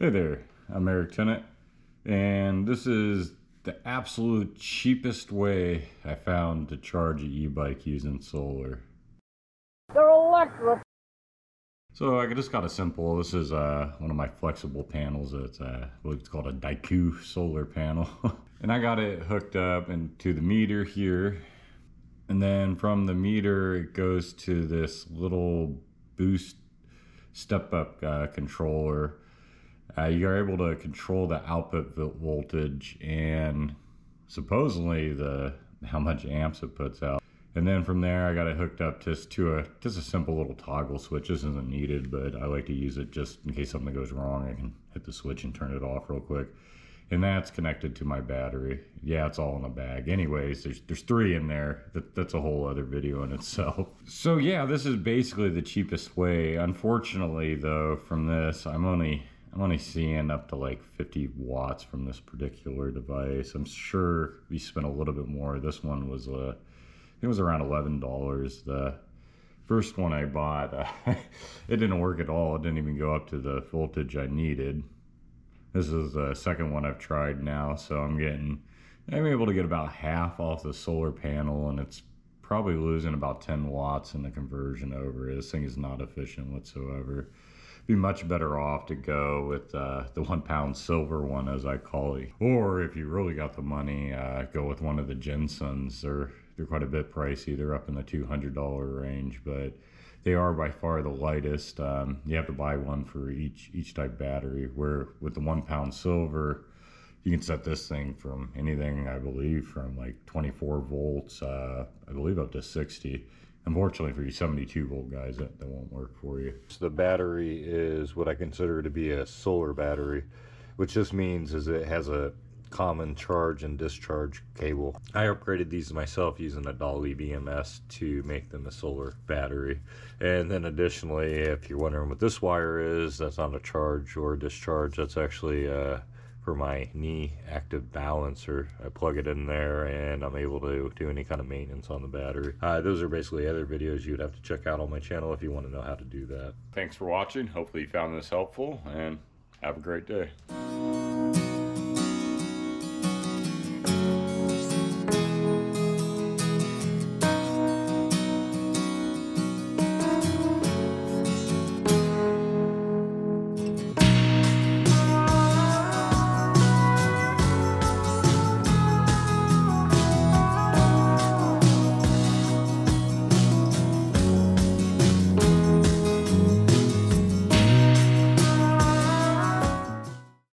Hey there, I'm Eric Tennant, and this is the absolute cheapest way I found to charge an e-bike using solar. They're electric. So I just got a simple, this is uh, one of my flexible panels. It's, uh, it's called a Daiku solar panel. and I got it hooked up into the meter here. And then from the meter, it goes to this little boost step up uh, controller uh, you're able to control the output voltage and supposedly the how much amps it puts out. And then from there, I got it hooked up just to a just a simple little toggle switch. This isn't needed, but I like to use it just in case something goes wrong. I can hit the switch and turn it off real quick. And that's connected to my battery. Yeah, it's all in a bag. Anyways, there's there's three in there. That, that's a whole other video in itself. So yeah, this is basically the cheapest way. Unfortunately, though, from this, I'm only I'm only seeing up to like 50 watts from this particular device. I'm sure we spent a little bit more. This one was, uh, it was around $11. The first one I bought, uh, it didn't work at all. It didn't even go up to the voltage I needed. This is the second one I've tried now, so I'm getting, I'm able to get about half off the solar panel and it's probably losing about 10 watts in the conversion over. This thing is not efficient whatsoever be much better off to go with uh, the one pound silver one, as I call it. Or if you really got the money, uh, go with one of the Genasuns. They're, they're quite a bit pricey. They're up in the $200 range, but they are by far the lightest. Um, you have to buy one for each, each type battery, where with the one pound silver, you can set this thing from anything, I believe, from like 24 volts, uh, I believe up to 60 Unfortunately for you 72 volt guys, that, that won't work for you. So the battery is what I consider to be a solar battery, which just means is it has a common charge and discharge cable. I upgraded these myself using a Daly bms to make them a solar battery. And then additionally, if you're wondering what this wire is, that's not a charge or a discharge. That's actually a for my NEEY active balancer. I plug it in there and I'm able to do any kind of maintenance on the battery. Uh, those are basically other videos you'd have to check out on my channel if you want to know how to do that. Thanks for watching. Hopefully you found this helpful and have a great day.